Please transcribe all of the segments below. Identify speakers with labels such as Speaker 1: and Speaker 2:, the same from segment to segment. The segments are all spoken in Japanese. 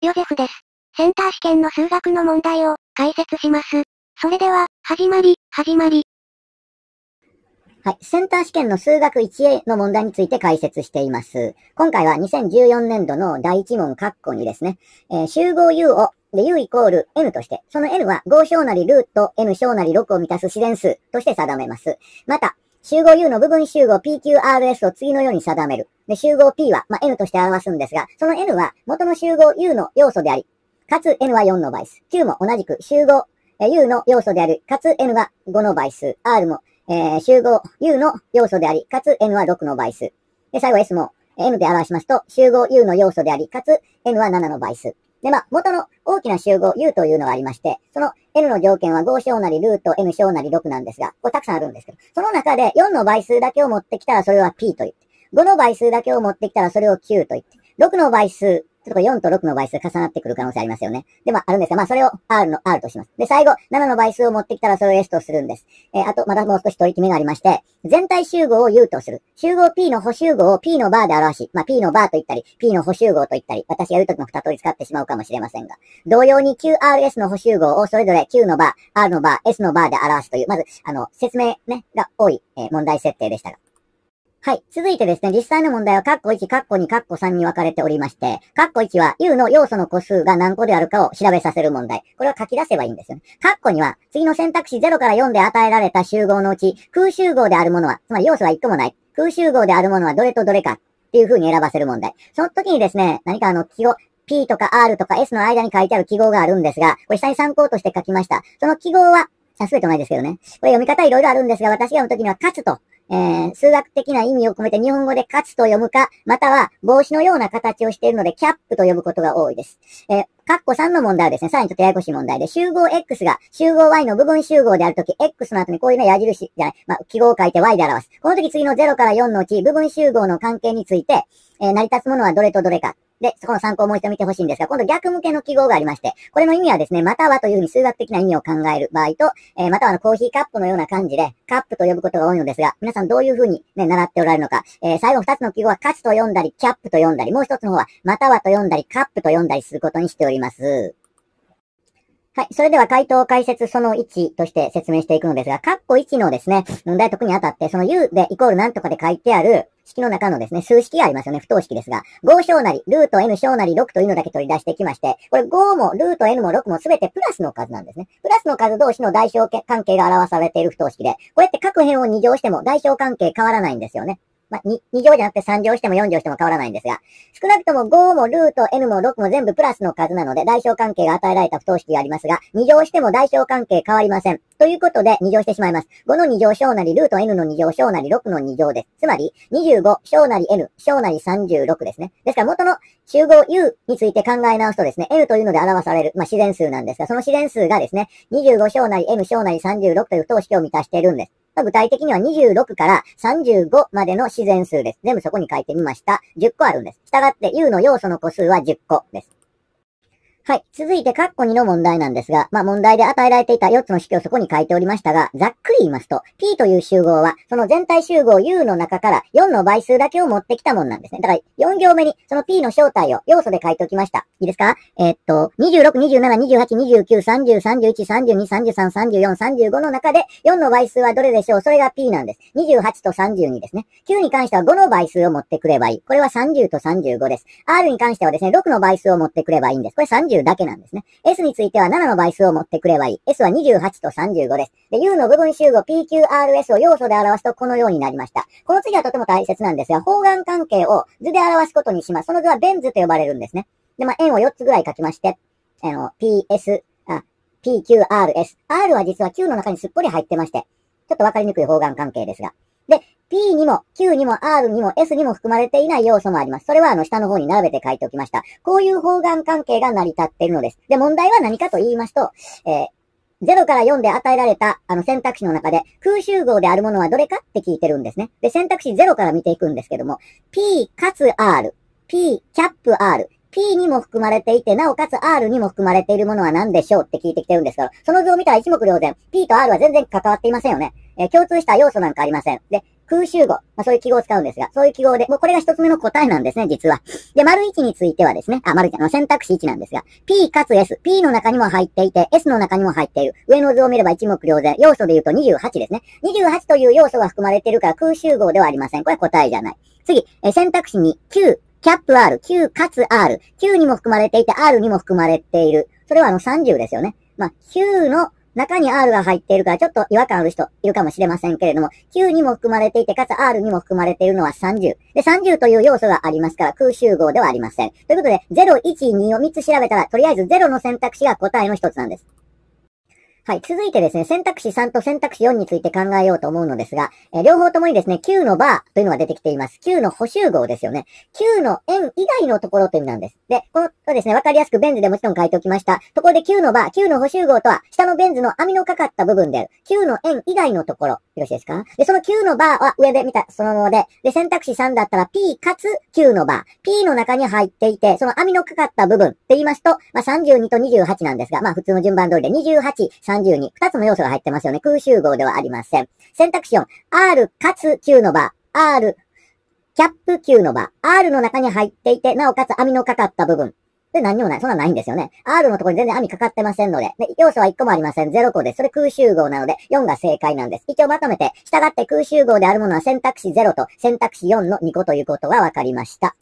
Speaker 1: ヨゼフです。センター試験の数学の問題を解説します。それでは、始まり、始まり。
Speaker 2: はい。センター試験の数学 1A の問題について解説しています。今回は2014年度の第1問括弧にですね、えー、集合 U をで、U イコール N として、その N は5小なりルート N 小なり6を満たす自然数として定めます。また、集合 U の部分集合 PQRS を次のように定める。で、集合 P は、まあ、N として表すんですが、その N は元の集合 U の要素であり、かつ N は4の倍数。Q も同じく集合 U の要素である、かつ N は5の倍数。R も、えー、集合 U の要素であり、かつ N は6の倍数。で、最後 S も N で表しますと、集合 U の要素であり、かつ N は7の倍数。で、まあ、元の大きな集合 U というのがありまして、その N の条件は5小なりルート M 小なり6なんですが、これたくさんあるんですけど、その中で4の倍数だけを持ってきたらそれは P と言って、5の倍数だけを持ってきたらそれを Q と言って、6の倍数ちょっと4と6の倍数重なってくる可能性ありますよね。で、まあ、るんですが、まあ、それを R の R とします。で、最後、7の倍数を持ってきたらそれを S とするんです。えー、あと、まだもう少し取り決めがありまして、全体集合を U とする。集合 P の補集合を P のバーで表し、まあ、P のバーと言ったり、P の補集合と言ったり、私が言うときも二通り使ってしまうかもしれませんが、同様に QRS の補集合をそれぞれ Q のバー、R のバー、S のバーで表すという、まず、あの、説明ね、が多い、えー、問題設定でしたが。はい。続いてですね、実際の問題は、カッコ1、カッコ2、カッコ3に分かれておりまして、カッコ1は U の要素の個数が何個であるかを調べさせる問題。これは書き出せばいいんですよね。カッコ2は、次の選択肢0から4で与えられた集合のうち、空集合であるものは、つまり要素は1個もない。空集合であるものはどれとどれかっていう風に選ばせる問題。その時にですね、何かあの、記号、P とか R とか S の間に書いてある記号があるんですが、これ下に参考として書きました。その記号は、さすべとないですけどね。これ読み方いろいろあるんですが、私が読むときには、勝つとえー、数学的な意味を込めて日本語で勝つと読むか、または帽子のような形をしているのでキャップと呼ぶことが多いです。えー、カッコ3の問題はですね、さらにちょっとややこしい問題で、集合 X が集合 Y の部分集合であるとき、X の後にこういうね、矢印じゃない、まあ、記号を書いて Y で表す。この時次の0から4のうち、部分集合の関係について、えー、成り立つものはどれとどれか。で、そこの参考をもう一度見てほしいんですが、今度逆向けの記号がありまして、これの意味はですね、またはというふうに数学的な意味を考える場合と、えー、またはのコーヒーカップのような感じで、カップと呼ぶことが多いのですが、皆さんどういうふうにね、習っておられるのか、えー、最後二つの記号はカツと読んだり、キャップと読んだり、もう一つの方は、またはと読んだり、カップと読んだりすることにしております。はい。それでは回答解説その1として説明していくのですが、カッコ1のですね、問題特にあたって、その U でイコールなんとかで書いてある式の中のですね、数式がありますよね。不等式ですが、5小なり、ルート N 小なり6というのだけ取り出してきまして、これ5もルート N も6もすべてプラスの数なんですね。プラスの数同士の代償関係が表されている不等式で、これって各辺を2乗しても代償関係変わらないんですよね。まあ、2、乗じゃなくて3乗しても4乗しても変わらないんですが、少なくとも5もルート n も6も全部プラスの数なので、代償関係が与えられた不等式がありますが、2乗しても代償関係変わりません。ということで、2乗してしまいます。5の2乗小なり、ルート n の2乗小なり、6の2乗です。つまり、25小なり n、小なり36ですね。ですから、元の集合 u について考え直すとですね、n というので表される、まあ、自然数なんですが、その自然数がですね、25小なり n 小なり36という不等式を満たしているんです。具体的には26から35までの自然数です。全部そこに書いてみました。10個あるんです。したがって U の要素の個数は10個です。はい。続いて、カッコ2の問題なんですが、まあ、問題で与えられていた4つの式をそこに書いておりましたが、ざっくり言いますと、P という集合は、その全体集合 U の中から4の倍数だけを持ってきたもんなんですね。だから、4行目にその P の正体を要素で書いておきました。いいですか？えー、っと、26、27、28、29、30、31、32、33、34、35の中で4の倍数はどれでしょう？それが P なんです。28と32ですね。Q に関しては5の倍数を持ってくればいい。これは30と35です。R に関してはですね、6の倍数を持ってくればいいんです。これ30だけなんですね。S については7の倍数を持ってくればいい。S は28と35です。で、U の部分集合 PQRS を要素で表すとこのようになりました。この次はとても大切なんですが、方眼関係を図で表すことにします。その図はベン図と呼ばれるんですね。で、まあ、円を4つぐらい書きまして、あの、PS、あ、PQRS。R は実は Q の中にすっぽり入ってまして、ちょっとわかりにくい方眼関係ですが。で、P にも、Q にも、R にも、S にも含まれていない要素もあります。それはあの、下の方に並べて書いておきました。こういう方眼関係が成り立っているのです。で、問題は何かと言いますと、えー、0から4で与えられた、あの選択肢の中で、空集合であるものはどれかって聞いてるんですね。で、選択肢0から見ていくんですけども、P かつ R、P キャップ R、P にも含まれていて、なおかつ R にも含まれているものは何でしょうって聞いてきてるんですから、その図を見たら一目瞭然、P と R は全然関わっていませんよね。えー、共通した要素なんかありません。で、空集合。まあ、そういう記号を使うんですが、そういう記号で、もうこれが一つ目の答えなんですね、実は。で、丸1についてはですね、あ、丸1の選択肢1なんですが、P かつ S。P の中にも入っていて、S の中にも入っている。上の図を見れば一目瞭然。要素で言うと28ですね。28という要素が含まれているから空集合ではありません。これ答えじゃない。次、え選択肢に Q、キャップ R、Q かつ R。Q にも含まれていて R にも含まれている。それはあの30ですよね。まあ、Q の中に R が入っているからちょっと違和感ある人いるかもしれませんけれども、Q にも含まれていて、かつ R にも含まれているのは30。で、30という要素がありますから空集合ではありません。ということで、0、1、2を3つ調べたら、とりあえず0の選択肢が答えの1つなんです。はい。続いてですね、選択肢3と選択肢4について考えようと思うのですが、えー、両方ともにですね、Q のバーというのが出てきています。Q の補集合ですよね。Q の円以外のところという意味なんです。で、このですね、わかりやすくベン図でもちろん書いておきました。ところで Q のバー、Q の補集合とは、下のベン図の網のかかった部分である。Q の円以外のところ。よろしいですか？で、その Q のバーは上で見たそのままで、で、選択肢3だったら P かつ Q のバー。P の中に入っていて、その網のかかった部分って言いますと、まあ、32と28なんですが、まあ、普通の順番通りで28、32、2つの要素が入ってますよね。空集合ではありません。選択肢4、R かつ Q の場、R、キャップ Q の場、R の中に入っていて、なおかつ網のかかった部分。で、何にもない。そんなないんですよね。R のところに全然網かかってませんので、で、要素は1個もありません。0個です。それ空集合なので、4が正解なんです。一応まとめて、従って空集合であるものは選択肢0と選択肢4の2個ということが分かりました。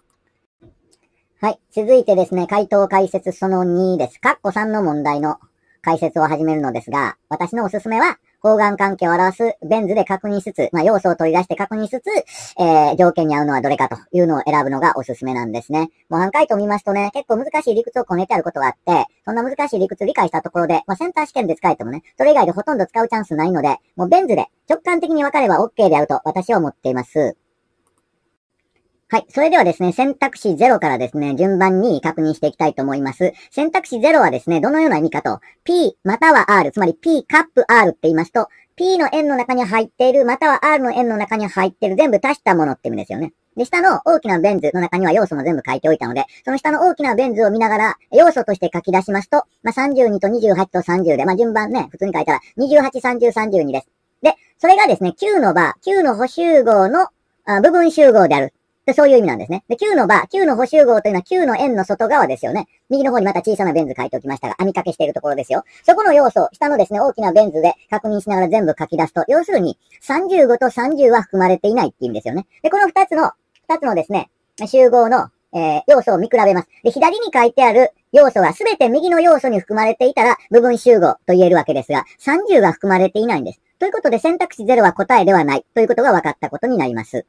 Speaker 2: はい。続いてですね、回答解説その2です。カッコ3の問題の解説を始めるのですが、私のおすすめは、方眼関係を表すベン図で確認しつつ、まあ、要素を取り出して確認しつつ、えー、条件に合うのはどれかというのを選ぶのがおすすめなんですね。模範解答を見ますとね、結構難しい理屈をこねてあることがあって、そんな難しい理屈理解したところで、まあ、センター試験で使えてもね、それ以外でほとんど使うチャンスないので、もうベン図で直感的に分かれば OK であると私は思っています。はい。それではですね、選択肢0からですね、順番に確認していきたいと思います。選択肢0はですね、どのような意味かと、P または R、つまり P カップ R って言いますと、P の円の中に入っている、または R の円の中に入っている、全部足したものって意味ですよね。で、下の大きなベン図の中には要素も全部書いておいたので、その下の大きなベン図を見ながら、要素として書き出しますと、まあ、32と28と30で、まあ、順番ね、普通に書いたら、28、30、32です。で、それがですね、9の場、9の補集合の部分集合である。で、そういう意味なんですね。で、9の場、9の補集合というのは9の円の外側ですよね。右の方にまた小さなベン図書いておきましたが、網掛けしているところですよ。そこの要素を、下のですね、大きなベン図で確認しながら全部書き出すと、要するに、35と30は含まれていないっていう意味ですよね。で、この2つの、2つのですね、集合の、えー、要素を見比べます。で、左に書いてある要素が全て右の要素に含まれていたら、部分集合と言えるわけですが、30が含まれていないんです。ということで、選択肢0は答えではないということが分かったことになります。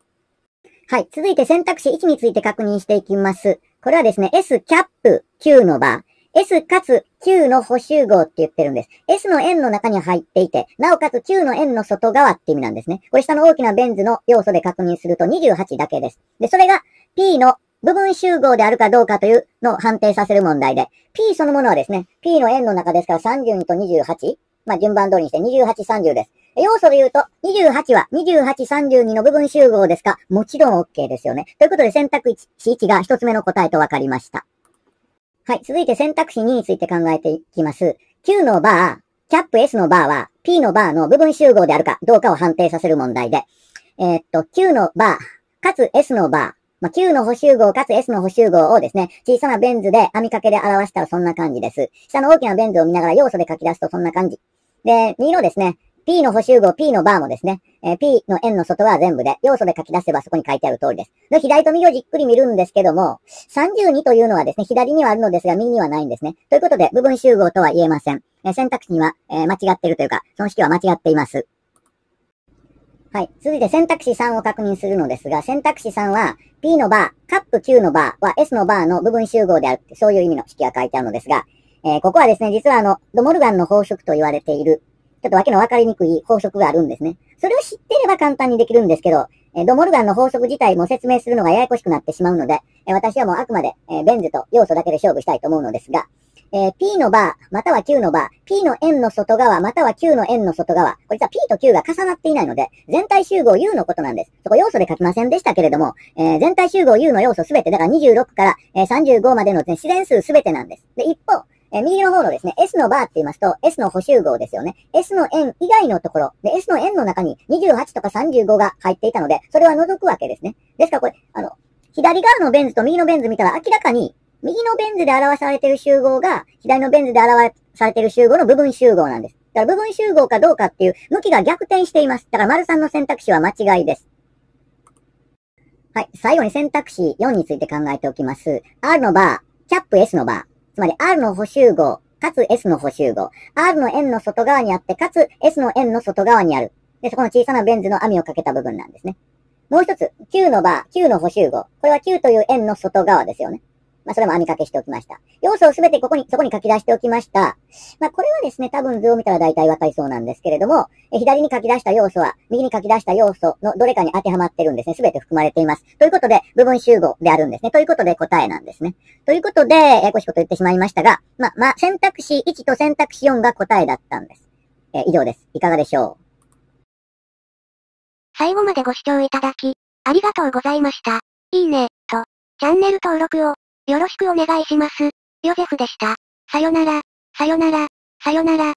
Speaker 2: はい。続いて選択肢1について確認していきます。これはですね、S キャップ Q の場。S かつ Q の補集合って言ってるんです。S の円の中に入っていて、なおかつ Q の円の外側って意味なんですね。これ下の大きなベン図の要素で確認すると28だけです。で、それが P の部分集合であるかどうかというのを判定させる問題で、P そのものはですね、P の円の中ですから32と28。まあ、順番通りにして28、30です。要素で言うと、28は28、32の部分集合ですか？もちろん OK ですよね。ということで選択肢1が一つ目の答えと分かりました。はい。続いて選択肢2について考えていきます。Q のバー、キャップ S のバーは P のバーの部分集合であるかどうかを判定させる問題で、えー、っと、Q のバー、かつ S のバー、まあ、Q の補集合かつ S の補集合をですね、小さなベン図で網掛けで表したらそんな感じです。下の大きなベン図を見ながら要素で書き出すとそんな感じ。で、右のですね、P の補集合、P のバーもですね、えー、P の円の外は全部で、要素で書き出せばそこに書いてある通りです。で、左と右をじっくり見るんですけども、32というのはですね、左にはあるのですが、右にはないんですね。ということで、部分集合とは言えません。えー、選択肢には、え、間違っているというか、その式は間違っています。はい。続いて選択肢3を確認するのですが、選択肢3は、P のバー、カップ Q のバーは S のバーの部分集合であるそういう意味の式が書いてあるのですが、えー、ここはですね、実はあの、ドモルガンの法則と言われている、ちょっとわけのわかりにくい法則があるんですね。それを知ってれば簡単にできるんですけど、えドモルガンの法則自体も説明するのがややこしくなってしまうので、え私はもうあくまで、えベン図と要素だけで勝負したいと思うのですが、えー、P のバー、または Q のバー、P の円の外側、または Q の円の外側。これ実は P と Q が重なっていないので、全体集合 U のことなんです。そこ要素で書きませんでしたけれども、えー、全体集合 U の要素すべて、だから26から、えー、35までの、ね、自然数すべてなんです。で、一方、えー、右の方のですね、S のバーって言いますと、S の補集合ですよね。S の円以外のところ、で、S の円の中に28とか35が入っていたので、それは除くわけですね。ですからこれ、あの、左側のベン図と右のベン図見たら明らかに、右のベン図で表されている集合が、左のベン図で表されている集合の部分集合なんです。だから部分集合かどうかっていう向きが逆転しています。だから丸3の選択肢は間違いです。はい。最後に選択肢4について考えておきます。R のバー、キャップ S のバー。つまり R の補集合、かつ S の補集合。R の円の外側にあって、かつ S の円の外側にある。で、そこの小さなベン図の網をかけた部分なんですね。もう一つ、Q のバー、Q の補集合。これは Q という円の外側ですよね。まあ、それも網掛けしておきました。要素をすべてここに、そこに書き出しておきました。まあ、これはですね、多分図を見たら大体わかりそうなんですけれども、え左に書き出した要素は、右に書き出した要素のどれかに当てはまってるんですね。すべて含まれています。ということで、部分集合であるんですね。ということで答えなんですね。ということで、ややこしいこと言ってしまいましたが、まあ、まあ、選択肢1と選択肢4が答えだったんです。え以上です。いかがでしょう？
Speaker 1: 最後までご視聴いただき、ありがとうございました。いいね、と、チャンネル登録をよろしくお願いします。ヨゼフでした。さよなら、さよなら、さよなら。